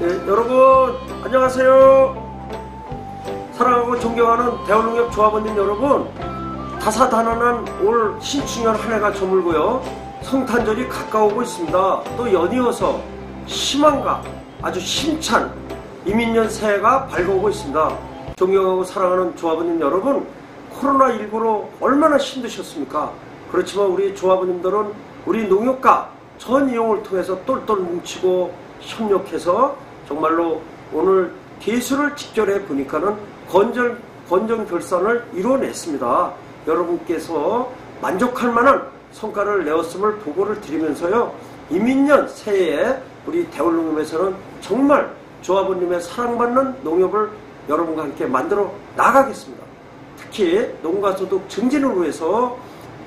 네, 여러분 안녕하세요. 사랑하고 존경하는 대원농협 조합원님 여러분 다사다난한 올 신축년 한 해가 저물고요. 성탄절이 가까우고 있습니다. 또 연이어서 희망과 아주 힘찬 이민년 새해가 밝아오고 있습니다. 존경하고 사랑하는 조합원님 여러분 코로나19로 얼마나 힘드셨습니까? 그렇지만 우리 조합원님들은 우리 농협과 전 이용을 통해서 똘똘 뭉치고 협력해서 정말로 오늘 개수를 직결해 보니까는 건전, 건전 결산을 이뤄냈습니다. 여러분께서 만족할 만한 성과를 내었음을 보고를 드리면서요. 이민년 새해에 우리 대월농협에서는 정말 조합원님의 사랑받는 농협을 여러분과 함께 만들어 나가겠습니다. 특히 농가소득 증진을 위해서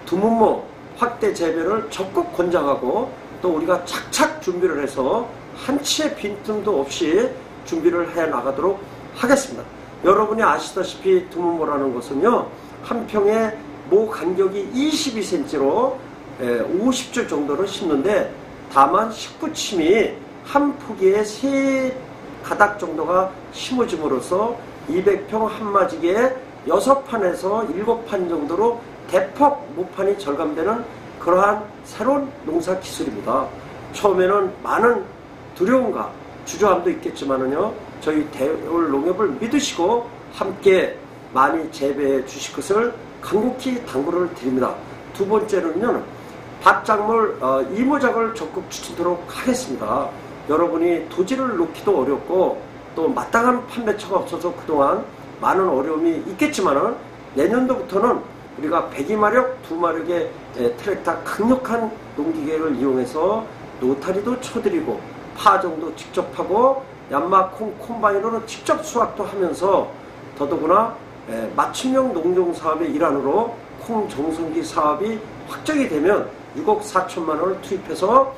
두문모 확대 재배를 적극 권장하고 또 우리가 착착 준비를 해서 한치의 빈틈도 없이 준비를 해 나가도록 하겠습니다. 여러분이 아시다시피 두문모라는 것은요 한 평에 모 간격이 22cm로 50줄 정도를 심는데 다만 식부침이 한 포기에 세 가닥 정도가 심어짐으로써 200평 한마지기에 6판에서 7판 정도로 대폭 모판이 절감되는 그러한 새로운 농사 기술입니다. 처음에는 많은 두려움과 주저함도 있겠지만은요, 저희 대올 농협을 믿으시고 함께 많이 재배해 주실 것을 간곡히 당부를 드립니다. 두 번째는요, 밭작물 어, 이모작을 적극 추진하도록 하겠습니다. 여러분이 도지를 놓기도 어렵고 또 마땅한 판매처가 없어서 그동안 많은 어려움이 있겠지만은 내년도부터는 우리가 배기마력, 두마력의 트랙터 강력한 농기계를 이용해서 노타리도 쳐드리고 파종도 직접 하고 얀마 콩 콤바이너로 직접 수확도 하면서 더더구나 맞춤형 농종 사업의 일환으로 콩 정성기 사업이 확정이 되면 6억 4천만 원을 투입해서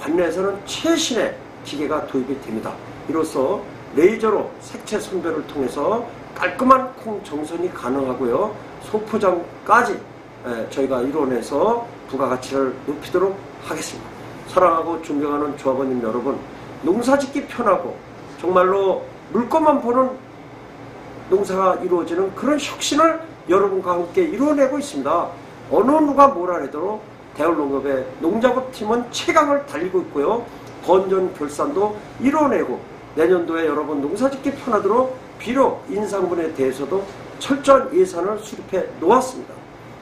관내에서는 최신의 기계가 도입이 됩니다. 이로써 레이저로 색채 선별을 통해서 깔끔한 콩 정선이 가능하고요. 소포장까지 저희가 이뤄내서 부가가치를 높이도록 하겠습니다. 사랑하고 존경하는 조합원님 여러분, 농사짓기 편하고 정말로 물건만 보는 농사가 이루어지는 그런 혁신을 여러분과 함께 이루어내고 있습니다. 어느 누가 뭐라 해도 대울농업의 농작업팀은 최강을 달리고 있고요. 건전 결산도 이뤄내고 내년도에 여러분 농사짓기 편하도록 비록 인상분에 대해서도 철저한 예산을 수립해 놓았습니다.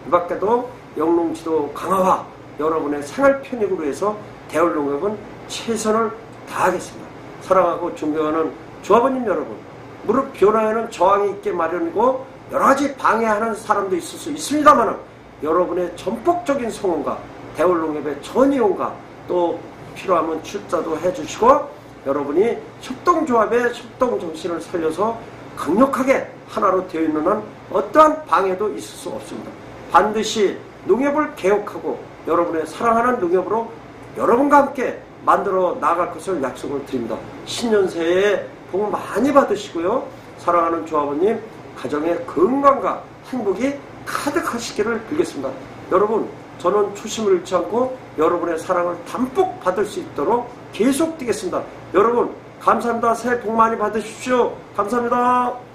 이 밖에도 영농지도 강화와 여러분의 생활 편익으로 해서 대울농업은 최선을 다하겠습니다. 사랑하고 존경하는 조합원님 여러분, 무릎 변화에는 저항이 있게 마련이고 여러 가지 방해하는 사람도 있을 수 있습니다만 여러분의 전폭적인 성원과 대울농협의 전이용과 또 필요하면 출자도 해주시고 여러분이 협동조합의 협동정신을 살려서 강력하게 하나로 되어 있는 한 어떠한 방해도 있을 수 없습니다. 반드시 농협을 개혁하고 여러분의 사랑하는 농협으로 여러분과 함께 만들어 나갈 것을 약속을 드립니다. 신년새에 복 많이 받으시고요. 사랑하는 조합원님 가정의 건강과 행복이 가득하시기를 빌겠습니다. 여러분 저는 초심을 잃지 않고 여러분의 사랑을 담뿍 받을 수 있도록 계속 뛰겠습니다. 여러분 감사합니다. 새해 복 많이 받으십시오. 감사합니다.